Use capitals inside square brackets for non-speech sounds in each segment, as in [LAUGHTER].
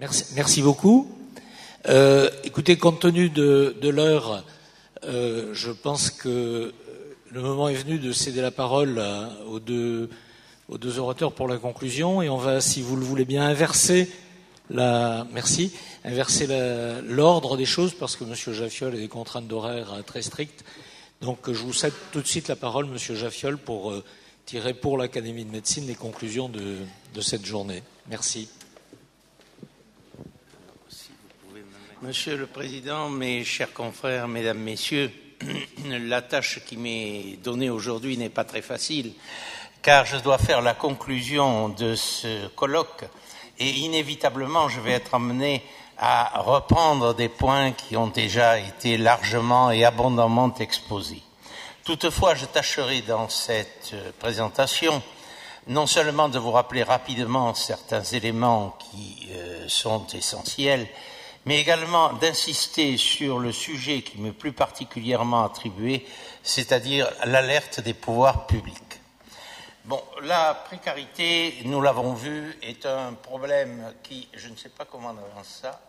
Merci, beaucoup. Euh, écoutez, compte tenu de, l'heure, euh, je pense que le moment est venu de céder la parole aux, deux, aux, deux, orateurs pour la conclusion et on va, si vous le voulez bien, inverser la, merci, inverser l'ordre des choses parce que M. Jaffiol a des contraintes d'horaire très strictes. Donc je vous cède tout de suite la parole, M. Jaffiol, pour euh, tirer pour l'Académie de médecine les conclusions de cette journée. Merci. Monsieur le Président, mes chers confrères, Mesdames, Messieurs, [CLEARS THROAT] la tâche qui m'est donnée aujourd'hui n'est pas très facile, car je dois faire la conclusion de ce colloque et inévitablement je vais être amené à reprendre des points qui ont déjà été largement et abondamment exposés. Toutefois, je tâcherai dans cette présentation non seulement de vous rappeler rapidement certains éléments qui euh, sont essentiels, mais également d'insister sur le sujet qui m'est plus particulièrement attribué, c'est-à-dire l'alerte des pouvoirs publics. Bon, la précarité, nous l'avons vu, est un problème qui, je ne sais pas comment on avance ça,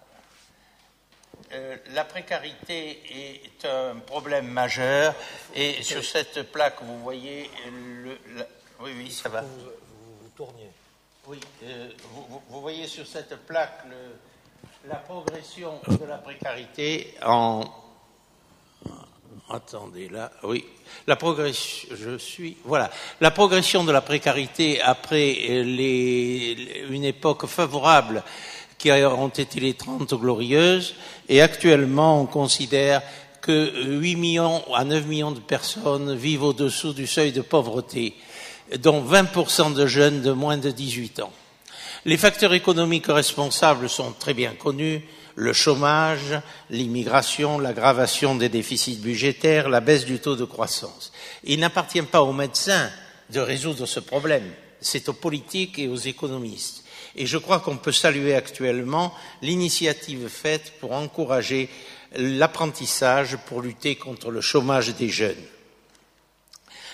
euh, la précarité est un problème majeur et sur cette plaque, vous voyez, le, oui, oui, ça va. Vous, vous, tourniez. Oui, euh, vous, vous, voyez sur cette plaque le, la progression de la précarité en. Attendez là, oui. La progression, je suis, voilà. La progression de la précarité après une époque favorable qui ont été les Trente glorieuses, et actuellement on considère que 8 millions à 9 millions de personnes vivent au-dessous du seuil de pauvreté, dont 20% de jeunes de moins de 18 ans. Les facteurs économiques responsables sont très bien connus le chômage, l'immigration, l'aggravation des déficits budgétaires, la baisse du taux de croissance. Il n'appartient pas aux médecins de résoudre ce problème, c'est aux politiques et aux économistes. Et je crois qu'on peut saluer actuellement l'initiative faite pour encourager l'apprentissage pour lutter contre le chômage des jeunes.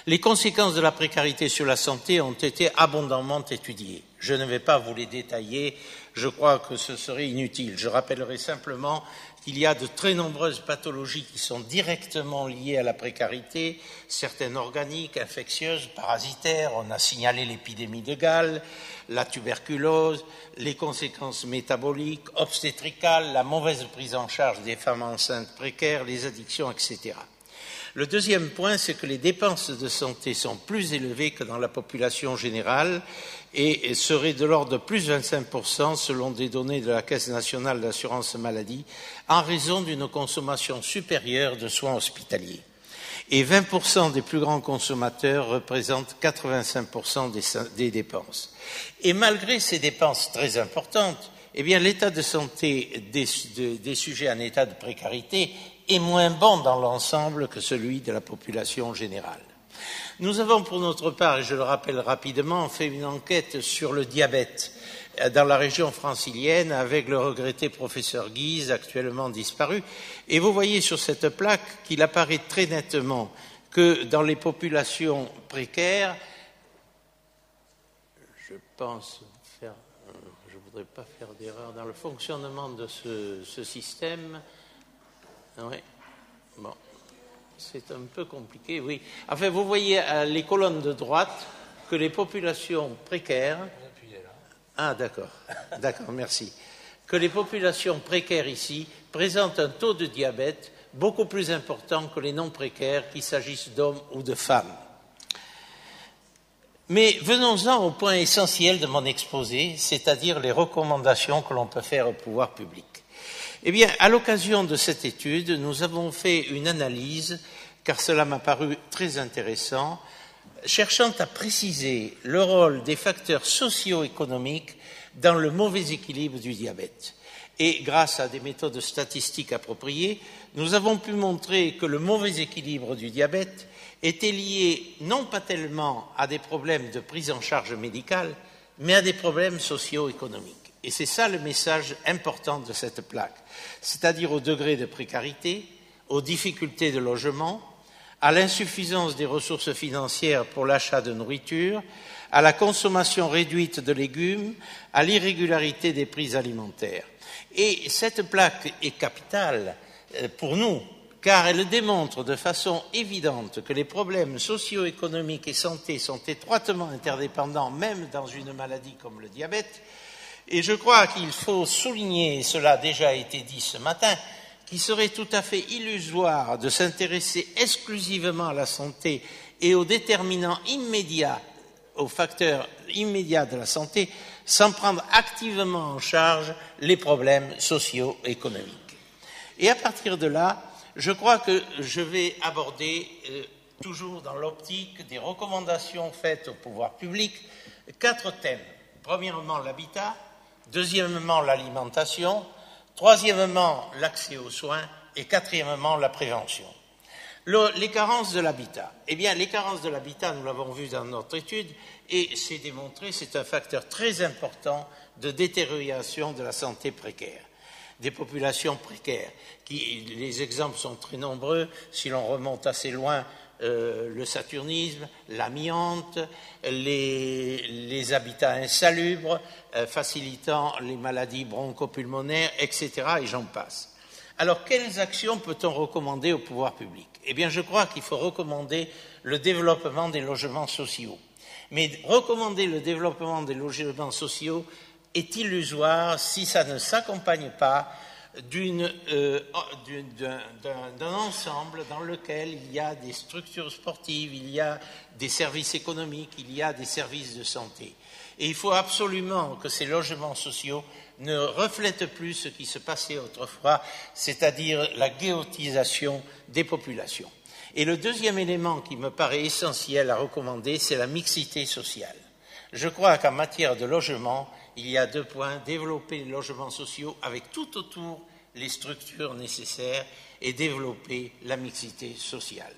Les conséquences de la précarité sur la santé ont été abondamment étudiées. Je ne vais pas vous les détailler, je crois que ce serait inutile. Je rappellerai simplement qu'il y a de très nombreuses pathologies qui sont directement liées à la précarité, certaines organiques, infectieuses, parasitaires, on a signalé l'épidémie de Galles, la tuberculose, les conséquences métaboliques, obstétricales, la mauvaise prise en charge des femmes enceintes précaires, les addictions, etc. Le deuxième point, c'est que les dépenses de santé sont plus élevées que dans la population générale et seraient de l'ordre de plus de 25% selon des données de la Caisse nationale d'assurance maladie en raison d'une consommation supérieure de soins hospitaliers. Et 20% des plus grands consommateurs représentent 85% des, dépenses. Et malgré ces dépenses très importantes, eh bien, l'état de santé des, sujets en état de précarité est moins bon dans l'ensemble que celui de la population générale. Nous avons pour notre part, et je le rappelle rapidement, fait une enquête sur le diabète euh, dans la région francilienne avec le regretté professeur Guise, actuellement disparu. Et vous voyez sur cette plaque qu'il apparaît très nettement que dans les populations précaires, je pense faire, euh, je ne voudrais pas faire d'erreur dans le fonctionnement de ce, ce système, oui. Bon. C'est un peu compliqué, oui. Enfin, vous voyez à les colonnes de droite que les populations précaires. Ah, d'accord. D'accord, merci. Que les populations précaires ici présentent un taux de diabète beaucoup plus important que les non précaires, qu'il s'agisse d'hommes ou de femmes. Mais venons-en au point essentiel de mon exposé, c'est-à-dire les recommandations que l'on peut faire au pouvoir public. Eh bien, à l'occasion de cette étude, nous avons fait une analyse, car cela m'a paru très intéressant, cherchant à préciser le rôle des facteurs socio-économiques dans le mauvais équilibre du diabète. Et grâce à des méthodes statistiques appropriées, nous avons pu montrer que le mauvais équilibre du diabète était lié non pas tellement à des problèmes de prise en charge médicale, mais à des problèmes socio-économiques. Et c'est ça le message important de cette plaque, c'est-à-dire au degré de précarité, aux difficultés de logement, à l'insuffisance des ressources financières pour l'achat de nourriture, à la consommation réduite de légumes, à l'irrégularité des prix alimentaires. Et cette plaque est capitale euh, pour nous, car elle démontre de façon évidente que les problèmes socio-économiques et santé sont étroitement interdépendants, même dans une maladie comme le diabète. Et je crois qu'il faut souligner, et cela a déjà été dit ce matin, qu'il serait tout à fait illusoire de s'intéresser exclusivement à la santé et aux déterminants immédiats, aux facteurs immédiats de la santé, sans prendre activement en charge les problèmes socio-économiques. Et à partir de là, je crois que je vais aborder, euh, toujours dans l'optique des recommandations faites au pouvoir public, quatre thèmes. Premièrement, l'habitat, deuxièmement, l'alimentation, troisièmement, l'accès aux soins et quatrièmement, la prévention. les carences de l'habitat. Eh bien, les carences de l'habitat, nous l'avons vu dans notre étude, et c'est démontré, c'est un facteur très important de détérioration de la santé précaire des populations précaires. Qui, les exemples sont très nombreux. Si l'on remonte assez loin, euh, le saturnisme, l'amiante, les, habitats insalubres, euh, facilitant les maladies bronchopulmonaires, etc. Et j'en passe. Alors, quelles actions peut-on recommander au pouvoir public? Eh bien, je crois qu'il faut recommander le développement des logements sociaux. Mais recommander le développement des logements sociaux, est illusoire si ça ne s'accompagne pas euh, d'un ensemble dans lequel il y a des structures sportives, il y a des services économiques, il y a des services de santé. Et il faut absolument que ces logements sociaux ne reflètent plus ce qui se passait autrefois, c'est-à-dire la guéotisation des populations. Et le deuxième élément qui me paraît essentiel à recommander, c'est la mixité sociale. Je crois qu'en matière de logement, il y a deux points développer les logements sociaux avec tout autour les structures nécessaires et développer la mixité sociale.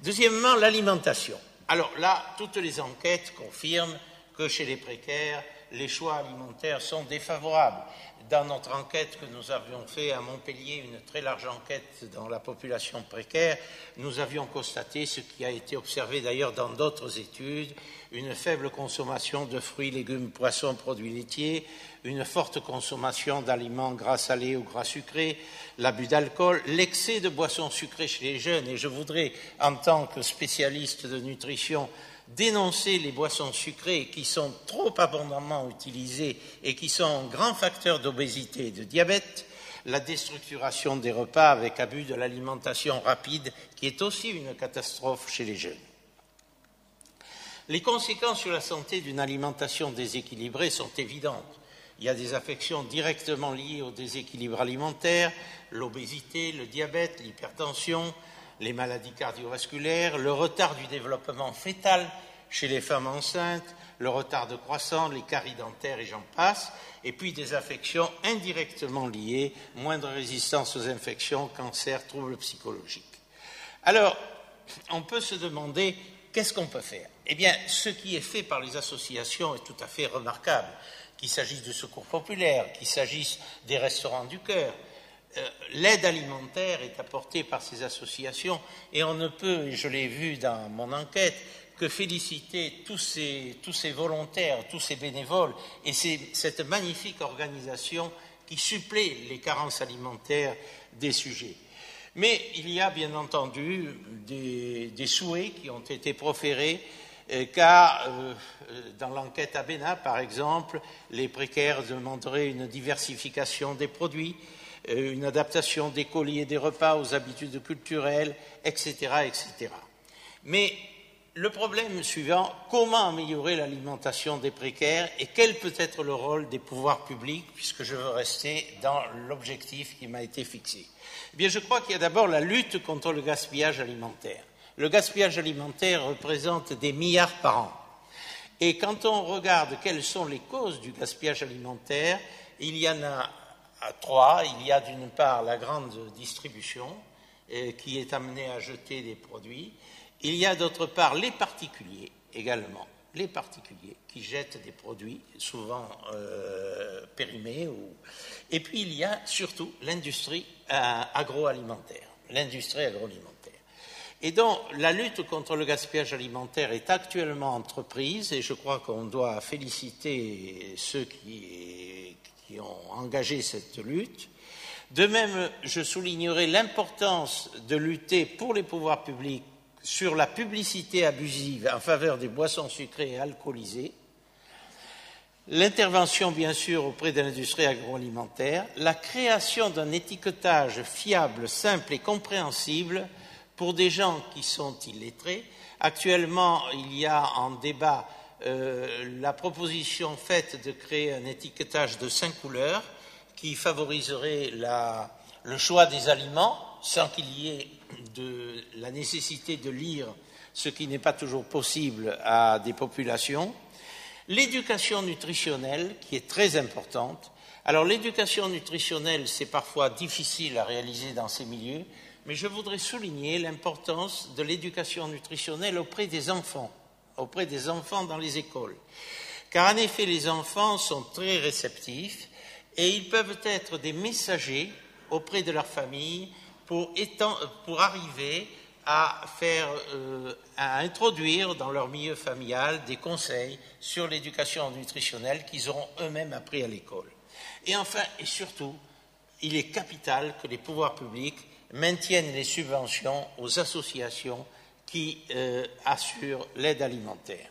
Deuxièmement, l'alimentation. Alors là, toutes les enquêtes confirment que chez les précaires, les choix alimentaires sont défavorables. Dans notre enquête que nous avions faite à Montpellier, une très large enquête dans la population précaire, nous avions constaté ce qui a été observé d'ailleurs dans d'autres études, une faible consommation de fruits, légumes, poissons, produits laitiers, une forte consommation d'aliments gras salés ou gras sucrés, l'abus d'alcool, l'excès de boissons sucrées chez les jeunes. Et je voudrais, en tant que spécialiste de nutrition, dénoncer les boissons sucrées qui sont trop abondamment utilisées et qui sont un grand facteur d'obésité et de diabète, la déstructuration des repas avec abus de l'alimentation rapide, qui est aussi une catastrophe chez les jeunes. Les conséquences sur la santé d'une alimentation déséquilibrée sont évidentes. Il y a des affections directement liées au déséquilibre alimentaire, l'obésité, le diabète, l'hypertension, les maladies cardiovasculaires, le retard du développement fœtal chez les femmes enceintes, le retard de croissance, les caries dentaires et j'en passe, et puis des affections indirectement liées, moindre résistance aux infections, cancer, troubles psychologiques. Alors, on peut se demander qu'est-ce qu'on peut faire? Eh bien, ce qui est fait par les associations est tout à fait remarquable, qu'il s'agisse de secours populaire, qu'il s'agisse des restaurants du cœur, l'aide alimentaire est apportée par ces associations et on ne peut, et je l'ai vu dans mon enquête, que féliciter tous ces, volontaires, tous ces bénévoles et cette magnifique organisation qui supplée les carences alimentaires des sujets. Mais il y a bien entendu des, souhaits qui ont été proférés, euh, car euh, dans l'enquête Abena, par exemple, les précaires demanderaient une diversification des produits, euh, une adaptation des colis et des repas aux habitudes culturelles, etc., etc. Mais le problème suivant, comment améliorer l'alimentation des précaires et quel peut être le rôle des pouvoirs publics, puisque je veux rester dans l'objectif qui m'a été fixé eh bien, je crois qu'il y a d'abord la lutte contre le gaspillage alimentaire. Le gaspillage alimentaire représente des milliards par an. Et quand on regarde quelles sont les causes du gaspillage alimentaire, il y en a trois. Il y a d'une part la grande distribution euh, qui est amenée à jeter des produits. Il y a d'autre part les particuliers également, les particuliers qui jettent des produits souvent euh, périmés. Et puis il y a surtout l'industrie euh, agroalimentaire. L'industrie agroalimentaire. Et donc, la lutte contre le gaspillage alimentaire est actuellement entreprise et je crois qu'on doit féliciter ceux qui, qui, ont engagé cette lutte. De même, je soulignerai l'importance de lutter pour les pouvoirs publics sur la publicité abusive en faveur des boissons sucrées et alcoolisées, l'intervention bien sûr auprès de l'industrie agroalimentaire, la création d'un étiquetage fiable, simple et compréhensible pour des gens qui sont illettrés. Actuellement, il y a en débat euh, la proposition faite de créer un étiquetage de cinq couleurs qui favoriserait le choix des aliments sans qu'il y ait la nécessité de lire ce qui n'est pas toujours possible à des populations. L'éducation nutritionnelle, qui est très importante. Alors l'éducation nutritionnelle, c'est parfois difficile à réaliser dans ces milieux, mais je voudrais souligner l'importance de l'éducation nutritionnelle auprès des enfants, auprès des enfants dans les écoles. Car en effet, les enfants sont très réceptifs et ils peuvent être des messagers auprès de leur famille pour, arriver à euh, à introduire dans leur milieu familial des conseils sur l'éducation nutritionnelle qu'ils auront eux-mêmes appris à l'école. Et enfin, et surtout, il est capital que les pouvoirs publics maintiennent les subventions aux associations qui euh, assurent l'aide alimentaire.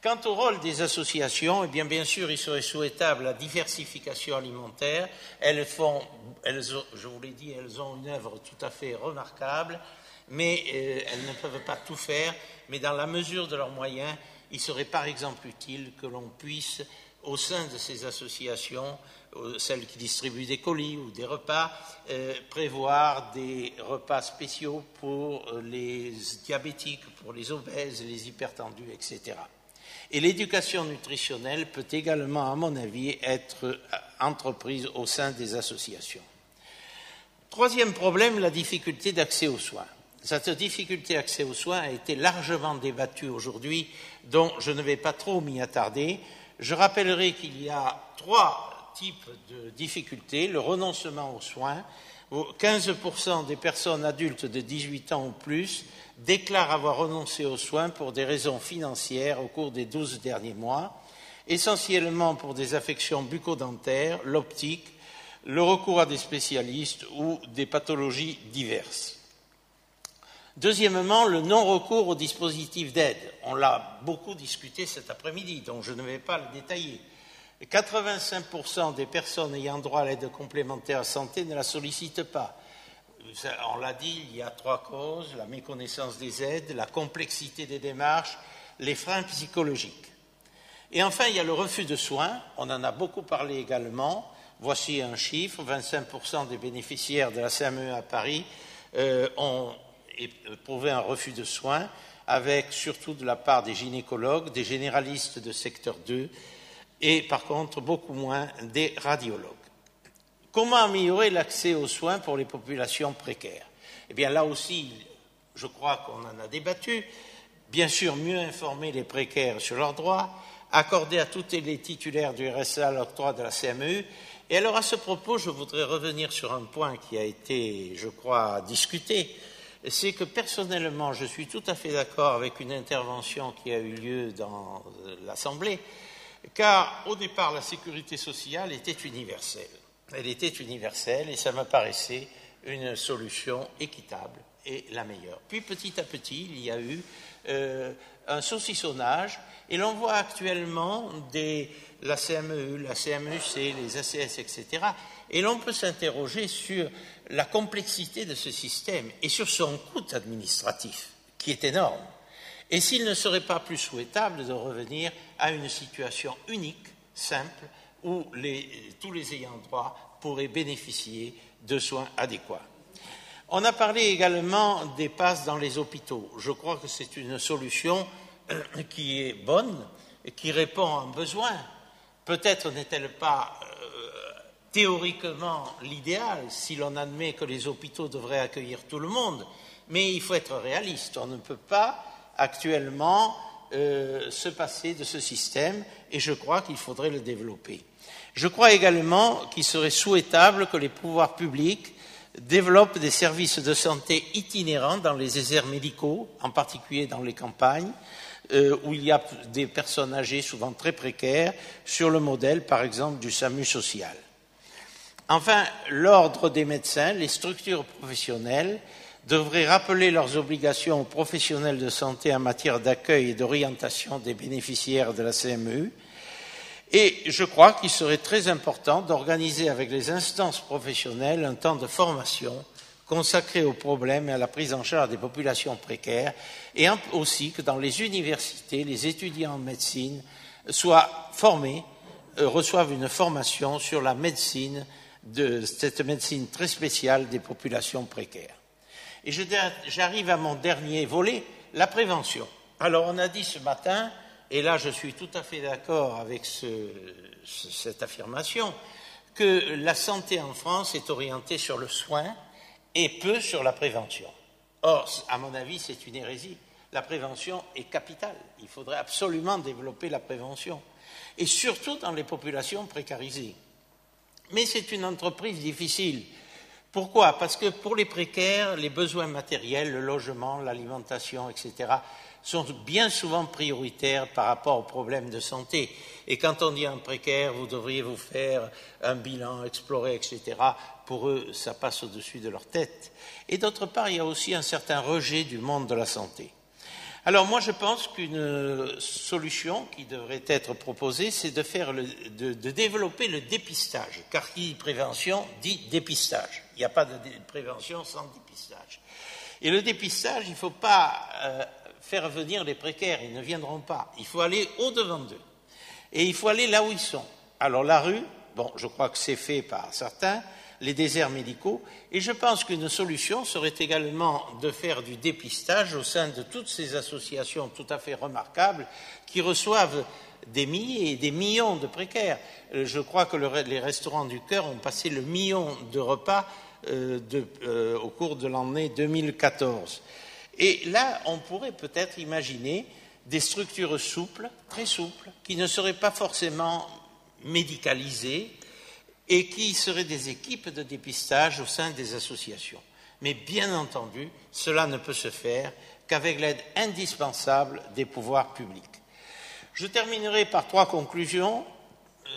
Quant au rôle des associations, eh bien, bien sûr, il serait souhaitable la diversification alimentaire. Elles font, elles, je vous l'ai dit, elles ont une œuvre tout à fait remarquable, mais euh, elles ne peuvent pas tout faire. Mais dans la mesure de leurs moyens, il serait par exemple utile que l'on puisse, au sein de ces associations, celles qui distribuent des colis ou des repas, euh, prévoir des repas spéciaux pour euh, les diabétiques, pour les obèses, les hypertendus, etc. Et l'éducation nutritionnelle peut également, à mon avis, être euh, entreprise au sein des associations. Troisième problème, la difficulté d'accès aux soins. Cette difficulté d'accès aux soins a été largement débattue aujourd'hui, dont je ne vais pas trop m'y attarder. Je rappellerai qu'il y a trois types de difficultés. Le renoncement aux soins. 15% des personnes adultes de 18 ans ou plus déclarent avoir renoncé aux soins pour des raisons financières au cours des 12 derniers mois, essentiellement pour des affections bucco-dentaires, l'optique, le recours à des spécialistes ou des pathologies diverses. Deuxièmement, le non-recours aux dispositifs d'aide. On l'a beaucoup discuté cet après-midi, donc je ne vais pas le détailler. 85% des personnes ayant droit à l'aide complémentaire santé ne la sollicitent pas on l'a dit, il y a trois causes, la méconnaissance des aides, la complexité des démarches, les freins psychologiques. Et enfin, il y a le refus de soins, on en a beaucoup parlé également. Voici un chiffre, 25% des bénéficiaires de la CME à Paris euh, ont éprouvé un refus de soins, avec surtout de la part des gynécologues, des généralistes de secteur 2 et par contre beaucoup moins des radiologues. Comment améliorer l'accès aux soins pour les populations précaires? Eh bien, là aussi, je crois qu'on en a débattu. Bien sûr, mieux informer les précaires sur leurs droits, accorder à tous les titulaires du RSA l'octroi de la CMU. Et alors, à ce propos, je voudrais revenir sur un point qui a été, je crois, discuté. C'est que personnellement, je suis tout à fait d'accord avec une intervention qui a eu lieu dans l'Assemblée, car au départ, la sécurité sociale était universelle elle était universelle et ça me paraissait une solution équitable et la meilleure. Puis petit à petit, il y a eu euh, un saucissonnage et l'on voit actuellement la CME, la CMUC, les ACS, etc. Et l'on peut s'interroger sur la complexité de ce système et sur son coût administratif, qui est énorme. Et s'il ne serait pas plus souhaitable de revenir à une situation unique, simple, où tous les ayants droit pourraient bénéficier de soins adéquats. On a parlé également des passes dans les hôpitaux. Je crois que c'est une solution euh, qui est bonne et qui répond à un besoin. Peut-être n'est-elle pas euh, théoriquement l'idéal si l'on admet que les hôpitaux devraient accueillir tout le monde, mais il faut être réaliste. On ne peut pas actuellement euh, se passer de ce système et je crois qu'il faudrait le développer. Je crois également qu'il serait souhaitable que les pouvoirs publics développe des services de santé itinérants dans les déserts médicaux, en particulier dans les campagnes, euh, où il y a des personnes âgées souvent très précaires, sur le modèle, par exemple, du SAMU social. Enfin, l'ordre des médecins, les structures professionnelles devraient rappeler leurs obligations aux professionnels de santé en matière d'accueil et d'orientation des bénéficiaires de la CMU. Et je crois qu'il serait très important d'organiser avec les instances professionnelles un temps de formation consacré aux problèmes et à la prise en charge des populations précaires, et aussi que dans les universités, les étudiants en médecine soient formés, euh, reçoivent une formation sur la médecine, de cette médecine très spéciale des populations précaires. Et j'arrive à mon dernier volet, la prévention. Alors on a dit ce matin, et là je suis tout à fait d'accord avec cette affirmation, que la santé en France est orientée sur le soin, et peu sur la prévention. Or, à mon avis, c'est une hérésie. La prévention est capitale. Il faudrait absolument développer la prévention, et surtout dans les populations précarisées. Mais c'est une entreprise difficile. Pourquoi? Parce que pour les précaires, les besoins matériels, le logement, l'alimentation, etc., sont bien souvent prioritaires par rapport aux problèmes de santé. Et quand on dit un précaire, vous devriez vous faire un bilan, explorer, etc., pour eux, ça passe au-dessus de leur tête. Et d'autre part, il y a aussi un certain rejet du monde de la santé. Alors moi, je pense qu'une solution qui devrait être proposée, c'est de, faire de, développer le dépistage, car qui dit prévention dit dépistage. Il n'y a pas de prévention sans dépistage. Et le dépistage, il ne faut pas euh, faire venir les précaires, ils ne viendront pas. Il faut aller au-devant d'eux. Et il faut aller là où ils sont. Alors la rue, bon, je crois que c'est fait par certains, les déserts médicaux. Et je pense qu'une solution serait également de faire du dépistage au sein de toutes ces associations tout à fait remarquables qui reçoivent des milliers et des millions de précaires. Euh, je crois que les restaurants du cœur ont passé le million de repas euh, euh, au cours de l'année 2014. Et là, on pourrait peut-être imaginer des structures souples, très souples, qui ne seraient pas forcément médicalisées, et qui seraient des équipes de dépistage au sein des associations. Mais bien entendu, cela ne peut se faire qu'avec l'aide indispensable des pouvoirs publics. Je terminerai par trois conclusions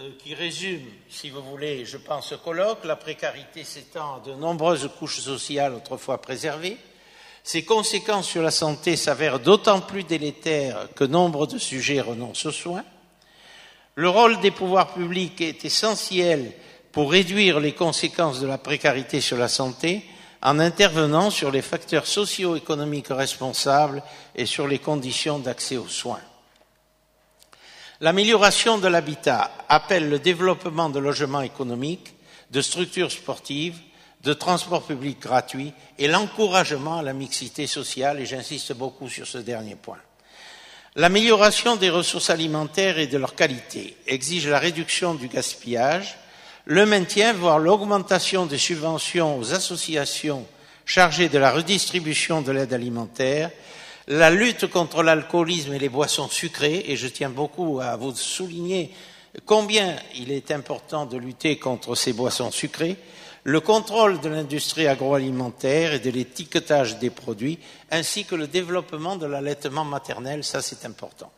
euh, qui résument, si vous voulez, je pense, ce colloque. La précarité s'étend à de nombreuses couches sociales autrefois préservées. Ses conséquences sur la santé s'avèrent d'autant plus délétères que nombre de sujets renoncent aux soins. Le rôle des pouvoirs publics est essentiel pour réduire les conséquences de la précarité sur la santé en intervenant sur les facteurs socio-économiques responsables et sur les conditions d'accès aux soins. L'amélioration de l'habitat appelle le développement de logements économiques, de structures sportives, de transports publics gratuits et l'encouragement à la mixité sociale, et j'insiste beaucoup sur ce dernier point. L'amélioration des ressources alimentaires et de leur qualité exige la réduction du gaspillage, le maintien, voire l'augmentation des subventions aux associations chargées de la redistribution de l'aide alimentaire, la lutte contre l'alcoolisme et les boissons sucrées, et je tiens beaucoup à vous souligner combien il est important de lutter contre ces boissons sucrées, le contrôle de l'industrie agroalimentaire et de l'étiquetage des produits, ainsi que le développement de l'allaitement maternel, ça c'est important.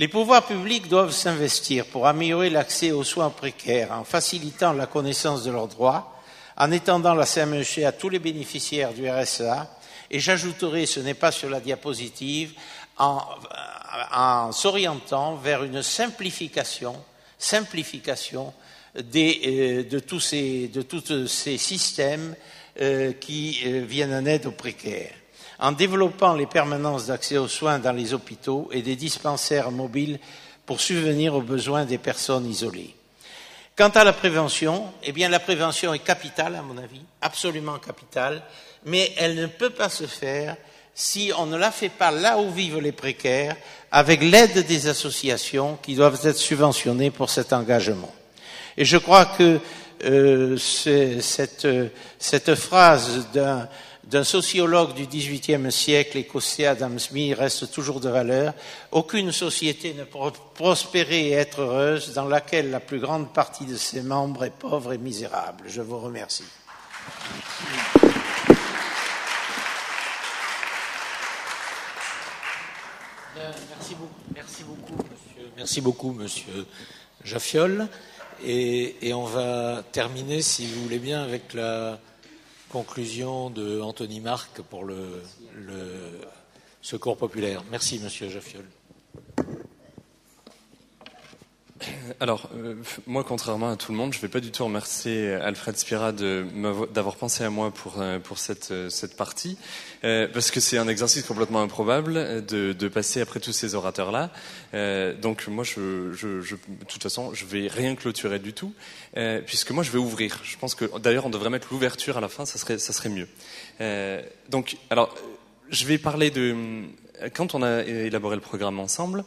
Les pouvoirs publics doivent s'investir pour améliorer l'accès aux soins précaires en facilitant la connaissance de leurs droits, en étendant la CMEC à tous les bénéficiaires du RSA, et j'ajouterai, ce n'est pas sur la diapositive, en, s'orientant vers une simplification, simplification euh, de, tous ces, systèmes euh, qui euh, viennent en aide aux précaires en développant les permanences d'accès aux soins dans les hôpitaux et des dispensaires mobiles pour subvenir aux besoins des personnes isolées. Quant à la prévention, eh bien la prévention est capitale à mon avis, absolument capitale, mais elle ne peut pas se faire si on ne la fait pas là où vivent les précaires, avec l'aide des associations qui doivent être subventionnées pour cet engagement. Et je crois que euh, cette, cette, phrase d'un d'un sociologue du XVIIIe siècle écossais Adam Smith reste toujours de valeur. Aucune société ne peut prospérer et être heureuse dans laquelle la plus grande partie de ses membres est pauvre et misérable. Je vous remercie. Merci beaucoup, merci beaucoup, monsieur, merci beaucoup, monsieur Jaffiol. Et, et, on va terminer, si vous voulez bien, avec la conclusion de Anthony Marc pour le, le Secours populaire. Merci, monsieur Jaffiol. Alors, euh, moi, contrairement à tout le monde, je ne vais pas du tout remercier Alfred Spira d'avoir pensé à moi pour, euh, pour cette, euh, cette partie, euh, parce que c'est un exercice complètement improbable de, de passer après tous ces orateurs-là. Euh, donc, moi, je, je, je, de toute façon, je vais rien clôturer du tout, euh, puisque moi, je vais ouvrir. Je pense que, d'ailleurs, on devrait mettre l'ouverture à la fin, ça serait, ça serait mieux. donc, alors, je vais parler de... Quand on a élaboré le programme ensemble,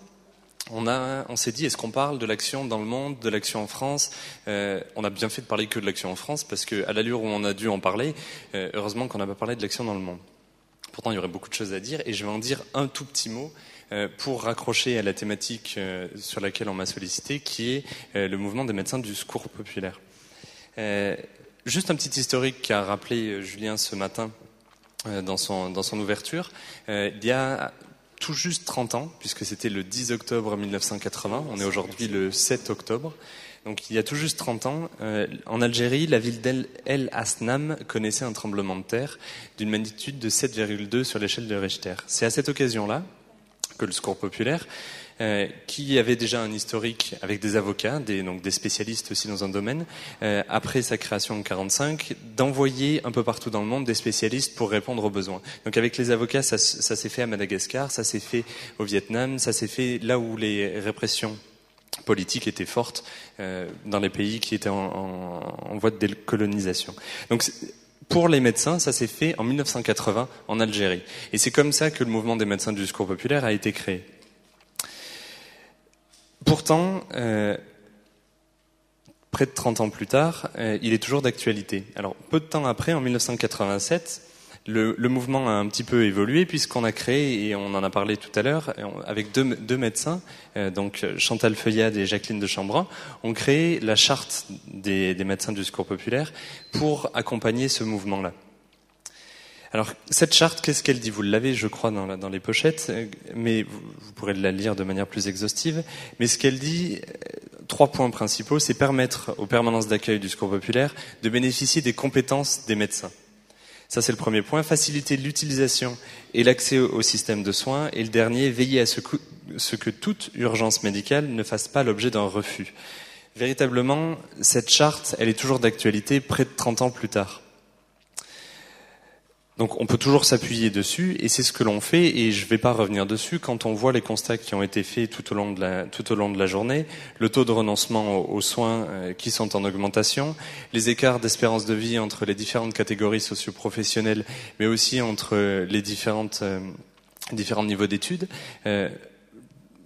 on, a, on s'est dit, est-ce qu'on parle de l'action dans le monde, de l'action en France? Euh, On a bien fait de parler que de l'action en France, parce qu'à l'allure où on a dû en parler, euh, heureusement qu'on n'a pas parlé de l'action dans le monde. Pourtant, il y aurait beaucoup de choses à dire, et je vais en dire un tout petit mot euh, pour raccrocher à la thématique sur laquelle on m'a sollicité, qui est le mouvement des médecins du secours populaire. juste un petit historique qu'a rappelé Julien ce matin dans son, dans son ouverture. il y a tout juste 30 ans, puisque c'était le 10 octobre 1980. On est aujourd'hui le 7 octobre. Donc il y a tout juste 30 ans, euh, en Algérie, la ville d'El Asnam connaissait un tremblement de terre d'une magnitude de 7,2 sur l'échelle de Richter. C'est à cette occasion-là que le Secours populaire euh, qui avait déjà un historique avec des avocats, des, donc des spécialistes aussi dans un domaine, euh, après sa création en 45, d'envoyer un peu partout dans le monde des spécialistes pour répondre aux besoins. Donc avec les avocats, ça, s'est fait à Madagascar, ça s'est fait au Vietnam, ça s'est fait là où les répressions politiques étaient fortes euh, dans les pays qui étaient en, voie de décolonisation. Donc pour les médecins, ça s'est fait en 1980 en Algérie. Et c'est comme ça que le mouvement des médecins du secours populaire a été créé. Pourtant, euh, près de 30 ans plus tard, euh, il est toujours d'actualité. Alors, peu de temps après, en 1987, le, mouvement a un petit peu évolué puisqu'on a créé, et on en a parlé tout à l'heure, avec deux, médecins, euh, Chantal Feuillade et Jacqueline de Chambrin, ont créé la charte des, des médecins du secours populaire pour accompagner ce mouvement-là. Alors, cette charte, qu'est-ce qu'elle dit? Vous l'avez, je crois, dans, les pochettes, mais vous, pourrez la lire de manière plus exhaustive. Mais ce qu'elle dit, trois points principaux, c'est permettre aux permanences d'accueil du secours populaire de bénéficier des compétences des médecins. Ça, c'est le premier point. Faciliter l'utilisation et l'accès au système de soins. Et le dernier, veiller à ce ce que toute urgence médicale ne fasse pas l'objet d'un refus. Véritablement, cette charte, elle est toujours d'actualité près de 30 ans plus tard. Donc on peut toujours s'appuyer dessus et c'est ce que l'on fait et je ne vais pas revenir dessus quand on voit les constats qui ont été faits tout au long de la, journée, le taux de renoncement aux, aux soins euh, qui sont en augmentation, les écarts d'espérance de vie entre les différentes catégories socioprofessionnelles mais aussi entre les différentes, euh, différents niveaux d'études. Euh,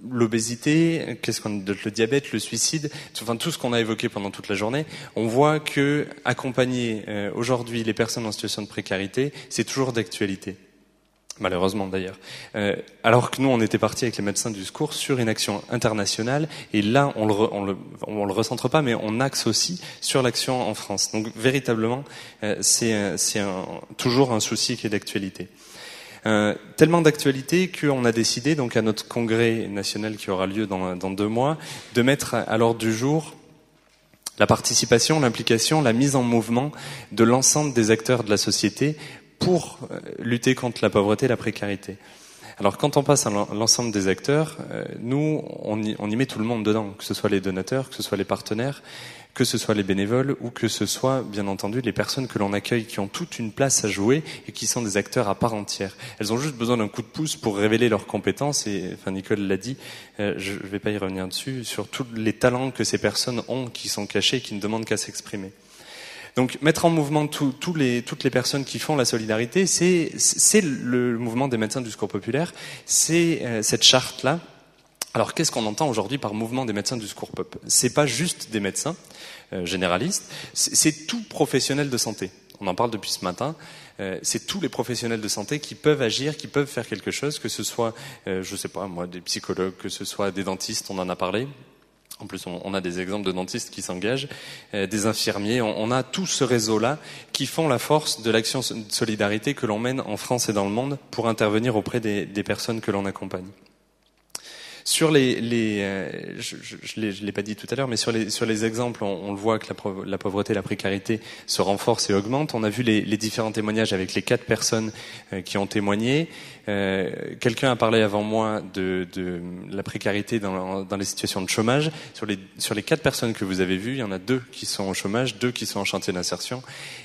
l'obésité, qu'est-ce qu'on le diabète, le suicide, enfin tout ce qu'on a évoqué pendant toute la journée, on voit que accompagner euh, aujourd'hui les personnes en situation de précarité, c'est toujours d'actualité. Malheureusement d'ailleurs. Euh, alors que nous, on était parti avec les médecins du secours sur une action internationale, et là, on le, on le, on le recentre pas, mais on axe aussi sur l'action en France. Donc véritablement, euh, c'est toujours un souci qui est d'actualité. Euh, tellement d'actualité qu'on a décidé, donc à notre congrès national qui aura lieu dans, deux mois, de mettre à l'ordre du jour la participation, l'implication, la mise en mouvement de l'ensemble des acteurs de la société pour euh, lutter contre la pauvreté et la précarité. Alors quand on passe à l'ensemble des acteurs, euh, nous, on y, met tout le monde dedans, que ce soit les donateurs, que ce soit les partenaires, que ce soit les bénévoles ou que ce soit, bien entendu, les personnes que l'on accueille qui ont toute une place à jouer et qui sont des acteurs à part entière. Elles ont juste besoin d'un coup de pouce pour révéler leurs compétences et, enfin, Nicole l'a dit, euh, je ne vais pas y revenir dessus, sur tous les talents que ces personnes ont qui sont cachés, qui ne demandent qu'à s'exprimer. Donc mettre en mouvement toutes les personnes qui font la solidarité, c'est le mouvement des médecins du secours populaire, c'est euh, cette charte-là. Alors qu'est-ce qu'on entend aujourd'hui par mouvement des médecins du secours pop? C'est pas juste des médecins euh, généralistes, c'est tout professionnel de santé. On en parle depuis ce matin. Euh, c'est tous les professionnels de santé qui peuvent agir, qui peuvent faire quelque chose, que ce soit, euh, je sais pas moi, des psychologues, que ce soit des dentistes, on en a parlé, En plus, on, a des exemples de dentistes qui s'engagent, euh, des infirmiers. On, a tout ce réseau-là qui font la force de l'action de solidarité que l'on mène en France et dans le monde pour intervenir auprès des personnes que l'on accompagne. Sur les, euh, je l'ai pas dit tout à l'heure, mais sur les, sur les exemples, on, le voit que la, la, pauvreté, la précarité se renforcent et augmentent. On a vu les, les différents témoignages avec les quatre personnes euh, qui ont témoigné. Euh, Quelqu'un a parlé avant moi de, de la précarité dans, dans, les situations de chômage. Sur les, sur les quatre personnes que vous avez vues, il y en a deux qui sont au chômage, deux qui sont en chantier d'insertion.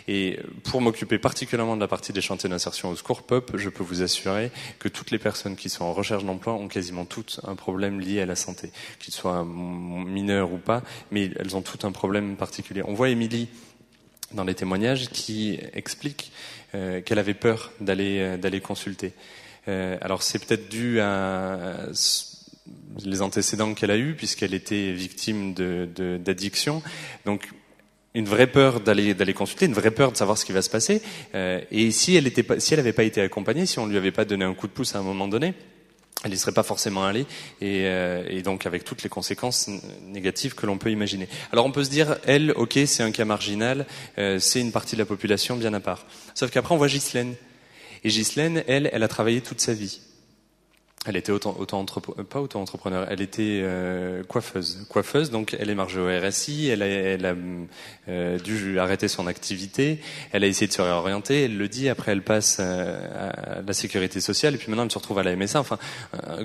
Et pour m'occuper particulièrement de la partie des chantiers d'insertion au Secours Pop, je peux vous assurer que toutes les personnes qui sont en recherche d'emploi ont quasiment toutes un problème liés à la santé, qu'ils soient mineurs ou pas, mais elles ont tout un problème particulier. On voit Émilie dans les témoignages qui explique euh, qu'elle avait peur d'aller euh, d'aller consulter. Euh, alors c'est peut-être dû à les antécédents qu'elle a eus puisqu'elle était victime d'addiction. Donc une vraie peur d'aller consulter, une vraie peur de savoir ce qui va se passer. et si elle n'avait pas été accompagnée, si on lui avait pas donné un coup de pouce à un moment donné, elle n'y serait pas forcément allée, et, euh, et, donc avec toutes les conséquences négatives que l'on peut imaginer. Alors on peut se dire, elle, ok, c'est un cas marginal, euh, c'est une partie de la population bien à part. Sauf qu'après on voit Ghislaine. Et Ghislaine, elle, elle a travaillé toute sa vie. Elle était autant, autant pas auto-entrepreneur, elle était euh, coiffeuse. Coiffeuse, donc elle est margée au RSI, elle a, elle a euh, dû arrêter son activité, elle a essayé de se réorienter, elle le dit, après elle passe euh, à la sécurité sociale, et puis maintenant elle se retrouve à la MSA, enfin,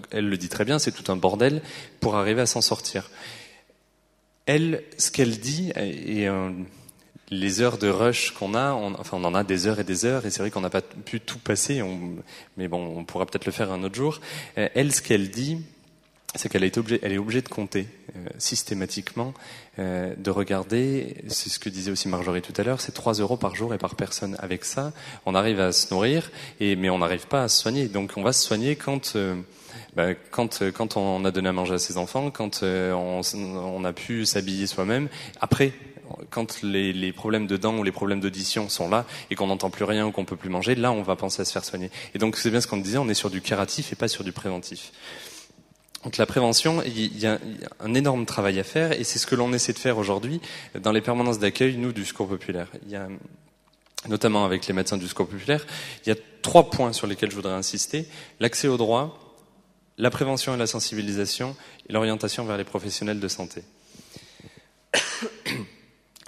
elle le dit très bien, c'est tout un bordel pour arriver à s'en sortir. Elle, ce qu'elle dit, et les heures de rush qu'on a, on, enfin on en a des heures et des heures, et c'est vrai qu'on n'a pas pu tout passer, mais bon, on pourra peut-être le faire un autre jour. Euh, elle, ce qu'elle dit, c'est qu'elle est obligée, elle est obligée de compter euh, systématiquement, euh, de regarder. C'est ce que disait aussi Marjorie tout à l'heure. C'est 3 euros par jour et par personne. Avec ça, on arrive à se nourrir, et mais on n'arrive pas à se soigner. Donc, on va se soigner quand bah, quand, quand on a donné à manger à ses enfants, quand on, on a pu s'habiller soi-même. Après, quand les, les, problèmes de dents ou les problèmes d'audition sont là et qu'on n'entend plus rien ou qu'on peut plus manger, là on va penser à se faire soigner. Et donc c'est bien ce qu'on disait, on est sur du curatif et pas sur du préventif. Donc la prévention, il y a un énorme travail à faire et c'est ce que l'on essaie de faire aujourd'hui dans les permanences d'accueil, nous, du secours populaire. Il y a, notamment avec les médecins du secours populaire, il y a trois points sur lesquels je voudrais insister. L'accès au droit, la prévention et la sensibilisation et l'orientation vers les professionnels de santé.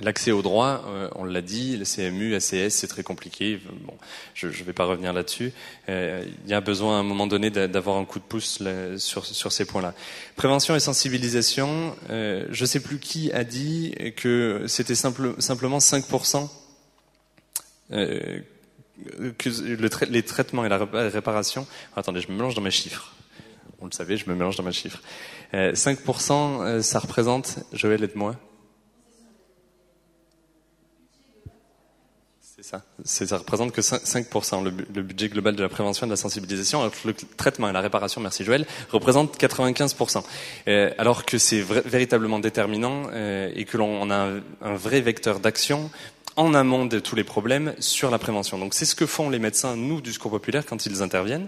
L'accès au droit, euh, on l'a dit, le CMU, ACS, c'est très compliqué. Bon, je ne vais pas revenir là-dessus. Euh, il y a besoin à un moment donné d'avoir un coup de pouce sur, sur, ces points-là. Prévention et sensibilisation, euh, je ne sais plus qui a dit que c'était simple, simplement 5% que le les traitements et la réparation... Attendez, je me mélange dans mes chiffres. On le savait, je me mélange dans mes chiffres. 5%, ça représente... Joël, aide-moi. C'est ça. Ça représente que 5%, le, le, budget global de la prévention et de la sensibilisation, alors que le traitement et la réparation, merci Joël, représente 95%. Euh, alors que c'est véritablement déterminant euh, et que l'on a un, vrai vecteur d'action en amont de tous les problèmes sur la prévention. Donc c'est ce que font les médecins, nous, du secours populaire, quand ils interviennent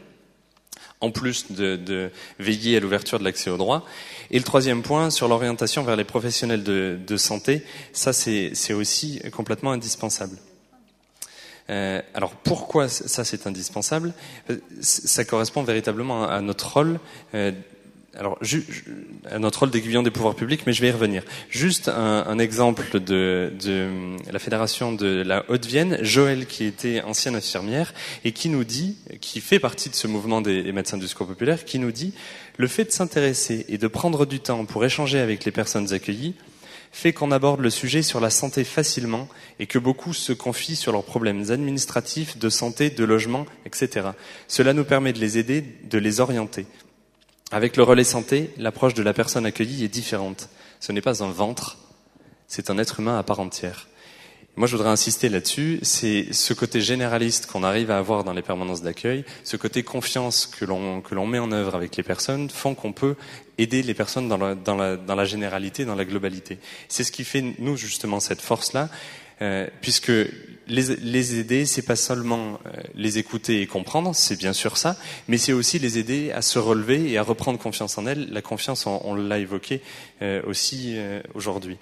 en plus de, veiller à l'ouverture de l'accès au droit. Et le troisième point, sur l'orientation vers les professionnels de, de santé, ça c'est aussi complètement indispensable. Euh, alors pourquoi ça c'est indispensable? Euh, Ça correspond véritablement à notre rôle. Euh, alors, à notre rôle d'aiguillon des pouvoirs publics, mais je vais y revenir. Juste un, exemple de, la fédération de la Haute-Vienne, Joël, qui était ancienne infirmière, et qui nous dit, qui fait partie de ce mouvement des, des médecins du secours populaire, qui nous dit, le fait de s'intéresser et de prendre du temps pour échanger avec les personnes accueillies fait qu'on aborde le sujet sur la santé facilement et que beaucoup se confient sur leurs problèmes administratifs, de santé, de logement, etc. Cela nous permet de les aider, de les orienter. Avec le relais santé, l'approche de la personne accueillie est différente. Ce n'est pas un ventre, c'est un être humain à part entière. Moi, je voudrais insister là-dessus, c'est ce côté généraliste qu'on arrive à avoir dans les permanences d'accueil, ce côté confiance que l'on que l'on met en œuvre avec les personnes, font qu'on peut aider les personnes dans la, généralité, dans la globalité. C'est ce qui fait nous justement cette force-là. euh, puisque les, les aider, c'est pas seulement euh, les écouter et comprendre, c'est bien sûr ça, mais c'est aussi les aider à se relever et à reprendre confiance en elles. La confiance, on, l'a évoqué euh, aussi aujourd'hui.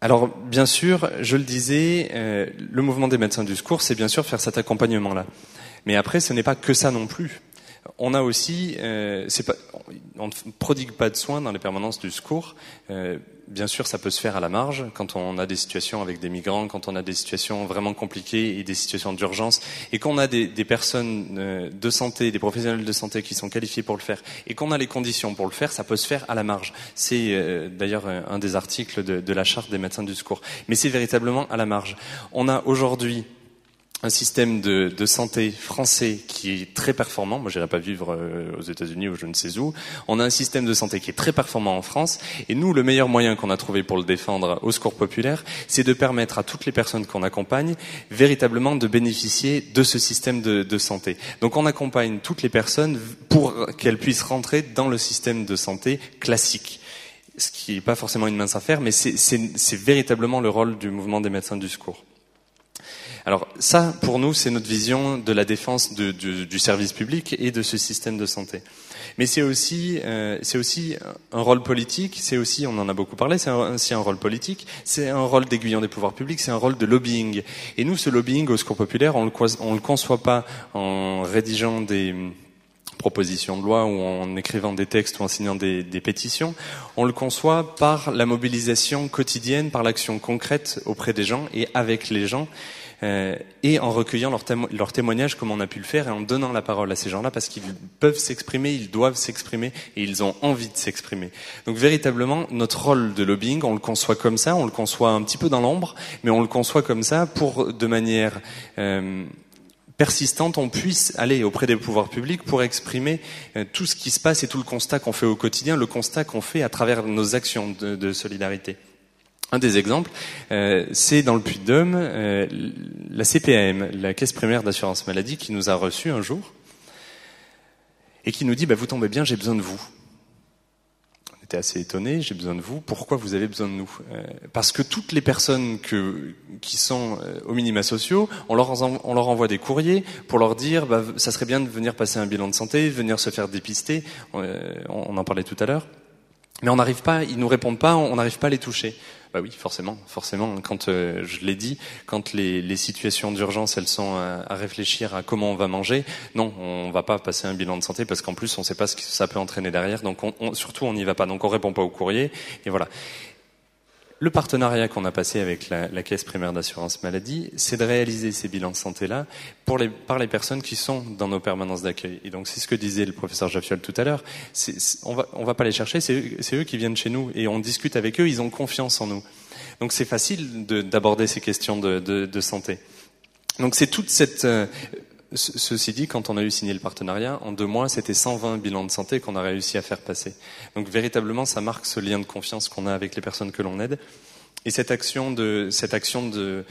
Alors, bien sûr, je le disais, le mouvement des médecins du secours, c'est bien sûr faire cet accompagnement-là. Mais après, ce n'est pas que ça non plus. On a aussi, euh, on ne prodigue pas de soins dans les permanences du secours. Euh, bien sûr, ça peut se faire à la marge quand on a des situations avec des migrants, quand on a des situations vraiment compliquées et des situations d'urgence, et qu'on a des, personnes euh, de santé, des professionnels de santé qui sont qualifiés pour le faire, et qu'on a les conditions pour le faire, ça peut se faire à la marge. C'est d'ailleurs un des articles de, de la charte des médecins du secours. Mais c'est véritablement à la marge. On a aujourd'hui un système de, santé français qui est très performant. Moi, j'irai pas vivre euh, aux États-Unis ou je ne sais où. On a un système de santé qui est très performant en France. Et nous, le meilleur moyen qu'on a trouvé pour le défendre au secours populaire, c'est de permettre à toutes les personnes qu'on accompagne véritablement de bénéficier de ce système de, de, santé. Donc, on accompagne toutes les personnes pour qu'elles puissent rentrer dans le système de santé classique ce qui n'est pas forcément une mince affaire, mais c'est véritablement le rôle du mouvement des médecins du secours. Alors ça, pour nous, c'est notre vision de la défense du, service public et de ce système de santé. Mais c'est aussi, euh, c'est aussi un rôle politique. C'est aussi, on en a beaucoup parlé, c'est aussi un rôle politique. C'est un rôle d'aiguillon des pouvoirs publics. C'est un rôle de lobbying. Et nous, ce lobbying au secours populaire, on le, le conçoit pas en rédigeant des propositions de loi ou en écrivant des textes ou en signant des, pétitions. On le conçoit par la mobilisation quotidienne, par l'action concrète auprès des gens et avec les gens et en recueillant leur témoignages comme on a pu le faire et en donnant la parole à ces gens-là parce qu'ils peuvent s'exprimer, ils doivent s'exprimer et ils ont envie de s'exprimer. Donc véritablement, notre rôle de lobbying, on le conçoit comme ça, on le conçoit un petit peu dans l'ombre, mais on le conçoit comme ça pour de manière euh, persistante, on puisse aller auprès des pouvoirs publics pour exprimer euh, tout ce qui se passe et tout le constat qu'on fait au quotidien, le constat qu'on fait à travers nos actions de solidarité. Un des exemples, euh, c'est dans le Puy-de-Dôme, euh, la CPAM, la Caisse primaire d'assurance maladie, qui nous a reçus un jour et qui nous dit bah, Vous tombez bien, j'ai besoin de vous. On était assez étonnés j'ai besoin de vous. Pourquoi vous avez besoin de nous euh, Parce que toutes les personnes qui sont aux minima sociaux, on leur, en, on leur envoie des courriers pour leur dire bah, Ça serait bien de venir passer un bilan de santé, venir se faire dépister. Euh, on en parlait tout à l'heure. Mais on n'arrive pas, ils nous répondent pas, on n'arrive pas à les toucher. Bah oui, forcément, forcément. Quand euh, je l'ai dit, quand les, situations d'urgence, elles sont à, à, réfléchir à comment on va manger, non, on va pas passer un bilan de santé parce qu'en plus, on ne sait pas ce que ça peut entraîner derrière. Donc, on, on, surtout, on n'y va pas. Donc, on répond pas au courrier. Et voilà. Le partenariat qu'on a passé avec la, la Caisse primaire d'assurance maladie, c'est de réaliser ces bilans de santé-là pour les, par les personnes qui sont dans nos permanences d'accueil. Et donc c'est ce que disait le professeur Jaffiol tout à l'heure. On va, on va pas les chercher, c'est eux, qui viennent chez nous et on discute avec eux. Ils ont confiance en nous. Donc c'est facile d'aborder ces questions de, de, de, santé. Donc c'est toute cette euh, Ceci dit, quand on a eu signé le partenariat, en deux mois, c'était 120 bilans de santé qu'on a réussi à faire passer. Donc véritablement, ça marque ce lien de confiance qu'on a avec les personnes que l'on aide et cette action de cette action de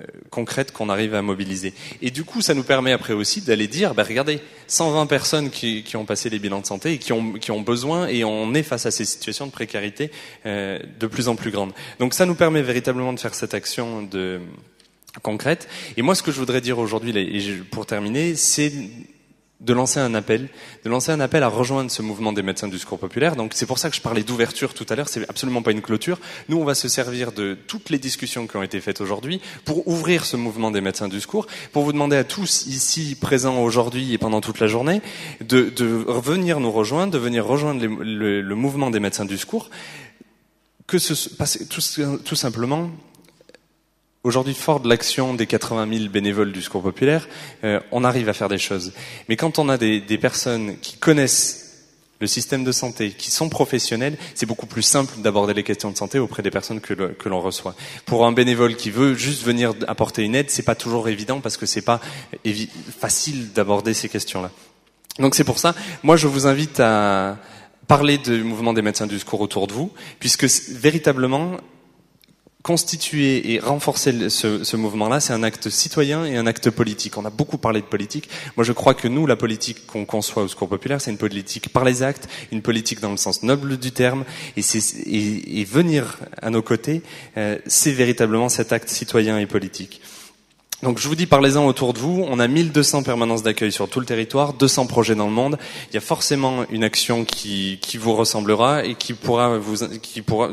euh, concrète qu'on arrive à mobiliser. Et du coup, ça nous permet après aussi d'aller dire, bah, regardez, 120 personnes qui, qui, ont passé les bilans de santé et qui ont, qui ont besoin, et on est face à ces situations de précarité euh, de plus en plus grandes. Donc ça nous permet véritablement de faire cette action de concrète. Et moi, ce que je voudrais dire aujourd'hui, pour terminer, c'est de lancer un appel, de lancer un appel à rejoindre ce mouvement des médecins du secours populaire. Donc c'est pour ça que je parlais d'ouverture tout à l'heure, c'est absolument pas une clôture. Nous, on va se servir de toutes les discussions qui ont été faites aujourd'hui pour ouvrir ce mouvement des médecins du secours, pour vous demander à tous ici présents aujourd'hui et pendant toute la journée de, venir nous rejoindre, de venir rejoindre le, mouvement des médecins du secours, que ce, tout, tout simplement Aujourd'hui, fort de l'action des 80 000 bénévoles du Secours populaire, euh, on arrive à faire des choses. Mais quand on a des, des personnes qui connaissent le système de santé, qui sont professionnels, c'est beaucoup plus simple d'aborder les questions de santé auprès des personnes que, l'on reçoit. Pour un bénévole qui veut juste venir apporter une aide, c'est pas toujours évident parce que c'est pas facile d'aborder ces questions-là. Donc c'est pour ça, moi je vous invite à parler du mouvement des médecins du secours autour de vous, puisque véritablement constituer et renforcer ce, mouvement-là, c'est un acte citoyen et un acte politique. On a beaucoup parlé de politique. Moi, je crois que nous, la politique qu'on conçoit au Secours populaire, c'est une politique par les actes, une politique dans le sens noble du terme, et venir à nos côtés, euh, c'est véritablement cet acte citoyen et politique. Donc je vous dis, parlez-en autour de vous. On a 1200 permanences d'accueil sur tout le territoire, 200 projets dans le monde. Il y a forcément une action qui, vous ressemblera et qui pourra vous,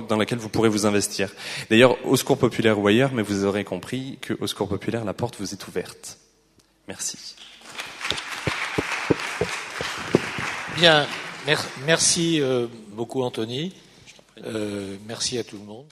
dans laquelle vous pourrez vous investir. D'ailleurs, au Secours populaire ou ailleurs, mais vous aurez compris qu'au Secours populaire, la porte vous est ouverte. Merci. Bien, merci euh, beaucoup Anthony. Euh, merci à tout le monde.